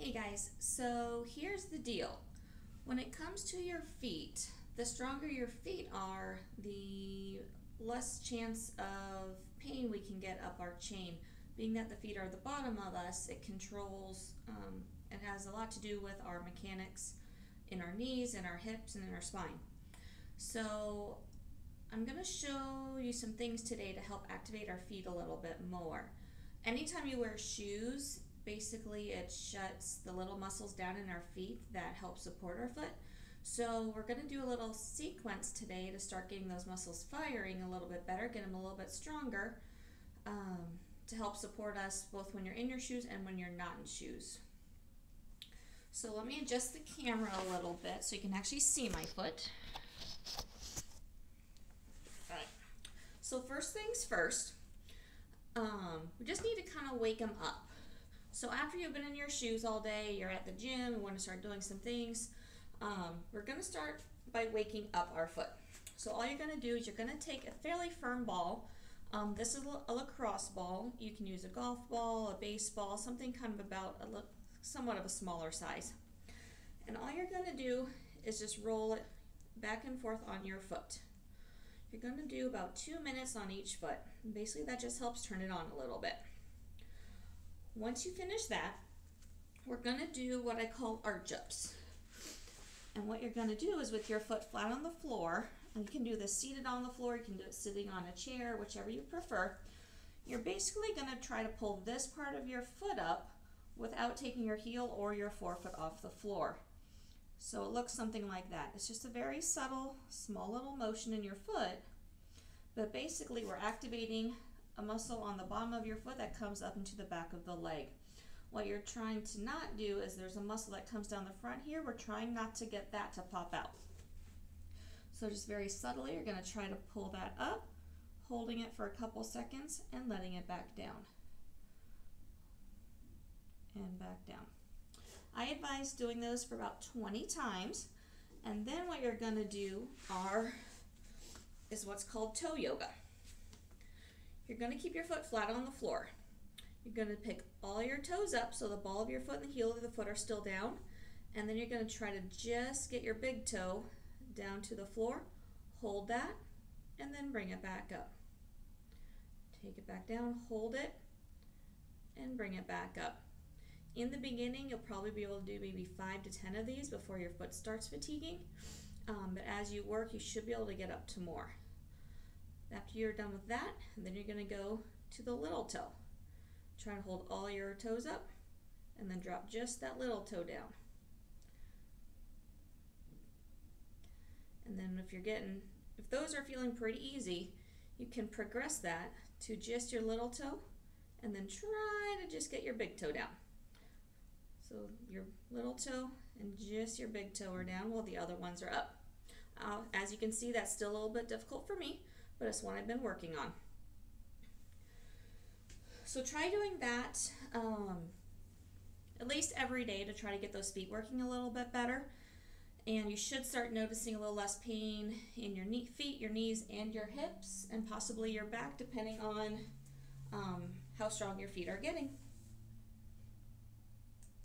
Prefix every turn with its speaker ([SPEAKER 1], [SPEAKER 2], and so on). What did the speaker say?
[SPEAKER 1] Hey guys, so here's the deal. When it comes to your feet, the stronger your feet are, the less chance of pain we can get up our chain. Being that the feet are the bottom of us, it controls, um, it has a lot to do with our mechanics in our knees, in our hips, and in our spine. So I'm going to show you some things today to help activate our feet a little bit more. Anytime you wear shoes, basically it shuts the little muscles down in our feet that help support our foot. So we're going to do a little sequence today to start getting those muscles firing a little bit better, get them a little bit stronger um, to help support us both when you're in your shoes and when you're not in shoes. So let me adjust the camera a little bit so you can actually see my foot. Alright, so first things first, um, we just need to kind of wake them up. So after you've been in your shoes all day, you're at the gym, you want to start doing some things, um, we're going to start by waking up our foot. So all you're going to do is you're going to take a fairly firm ball. Um, this is a lacrosse ball. You can use a golf ball, a baseball, something kind of about a somewhat of a smaller size. And all you're going to do is just roll it back and forth on your foot. You're going to do about two minutes on each foot. basically that just helps turn it on a little bit. Once you finish that, we're going to do what I call arch ups. And what you're going to do is with your foot flat on the floor, and you can do this seated on the floor, you can do it sitting on a chair, whichever you prefer. You're basically going to try to pull this part of your foot up without taking your heel or your forefoot off the floor. So it looks something like that. It's just a very subtle, small little motion in your foot, but basically we're activating a muscle on the bottom of your foot that comes up into the back of the leg. What you're trying to not do is there's a muscle that comes down the front here. We're trying not to get that to pop out. So just very subtly, you're going to try to pull that up, holding it for a couple seconds and letting it back down. And back down. I advise doing those for about 20 times. And then what you're going to do are is what's called toe yoga. You're going to keep your foot flat on the floor. You're going to pick all your toes up so the ball of your foot and the heel of the foot are still down. And then you're going to try to just get your big toe down to the floor. Hold that and then bring it back up. Take it back down, hold it, and bring it back up. In the beginning, you'll probably be able to do maybe five to 10 of these before your foot starts fatiguing. Um, but as you work, you should be able to get up to more. After you're done with that, then you're going to go to the little toe. Try to hold all your toes up and then drop just that little toe down. And then if you're getting, if those are feeling pretty easy, you can progress that to just your little toe and then try to just get your big toe down. So your little toe and just your big toe are down while the other ones are up. Uh, as you can see, that's still a little bit difficult for me, but it's one I've been working on. So try doing that um, at least every day to try to get those feet working a little bit better. And you should start noticing a little less pain in your knee, feet, your knees, and your hips, and possibly your back, depending on um, how strong your feet are getting.